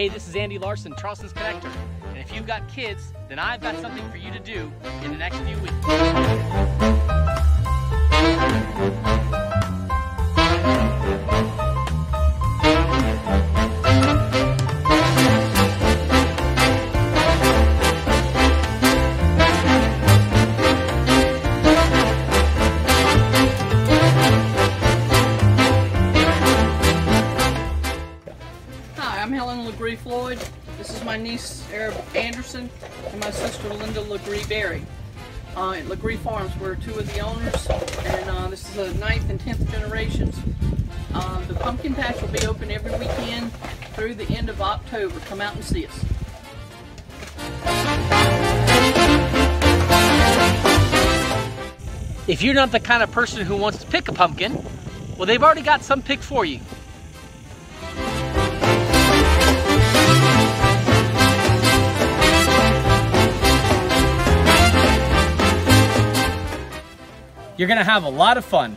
Hey, this is Andy Larson, Charleston's Connector. And if you've got kids, then I've got something for you to do in the next few weeks. I'm Helen Legare Floyd. This is my niece Arab Anderson and my sister Linda Legare Berry. Uh, at Legare Farms, we're two of the owners, and uh, this is the ninth and tenth generations. Uh, the pumpkin patch will be open every weekend through the end of October. Come out and see us. If you're not the kind of person who wants to pick a pumpkin, well, they've already got some picked for you. You're gonna have a lot of fun